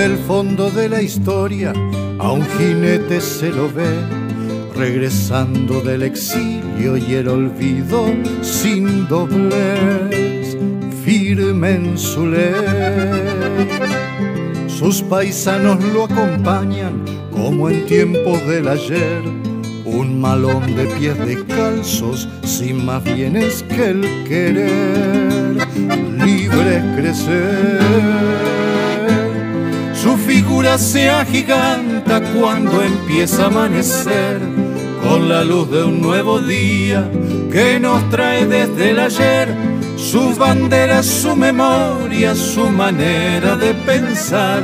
El fondo de la historia a un jinete se lo ve regresando del exilio y el olvido sin doblez, firme en su ley. Sus paisanos lo acompañan como en tiempos del ayer, un malón de pies descalzos sin más bienes que el querer, libre crecer. Figura se agiganta cuando empieza a amanecer con la luz de un nuevo día que nos trae desde el ayer sus banderas, su memoria, su manera de pensar,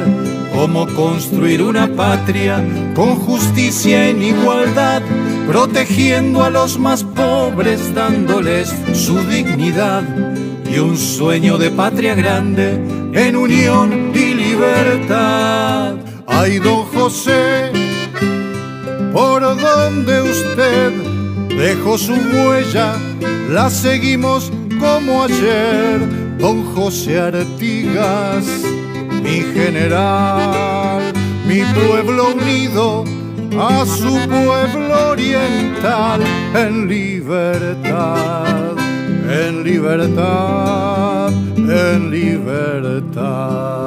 cómo construir una patria con justicia en igualdad, protegiendo a los más pobres, dándoles su dignidad y un sueño de patria grande en unión y libertad. Ay, don José, por donde usted dejó su huella, la seguimos como ayer, don José Artigas, mi general, mi pueblo unido a su pueblo oriental en libertad, en libertad, en libertad.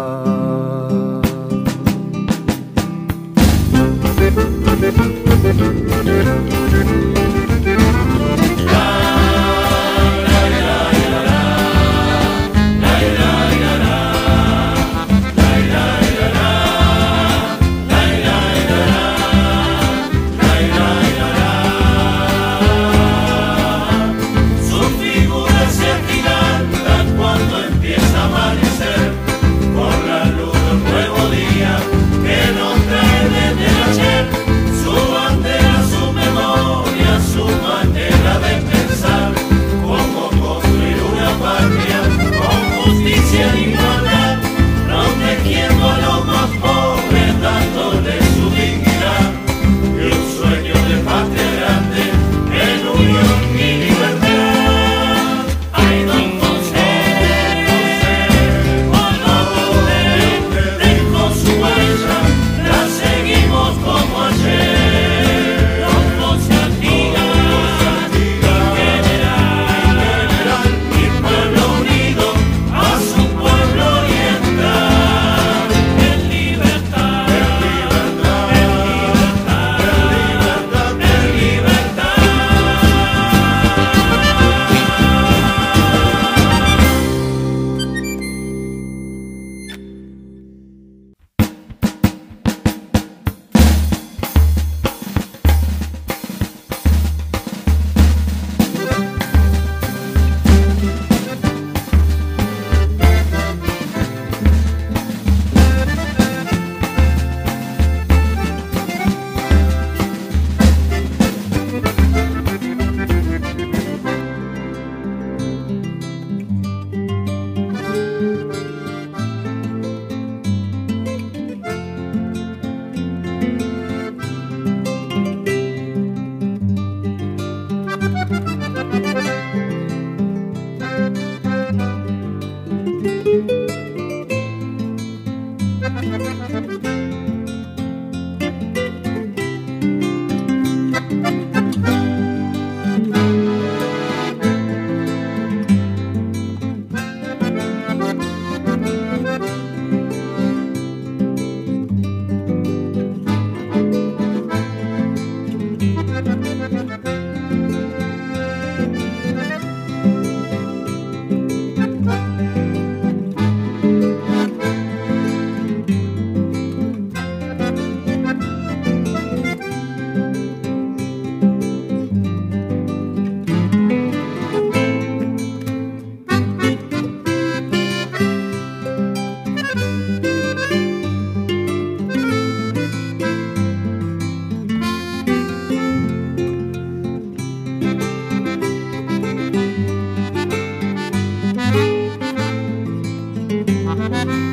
Musik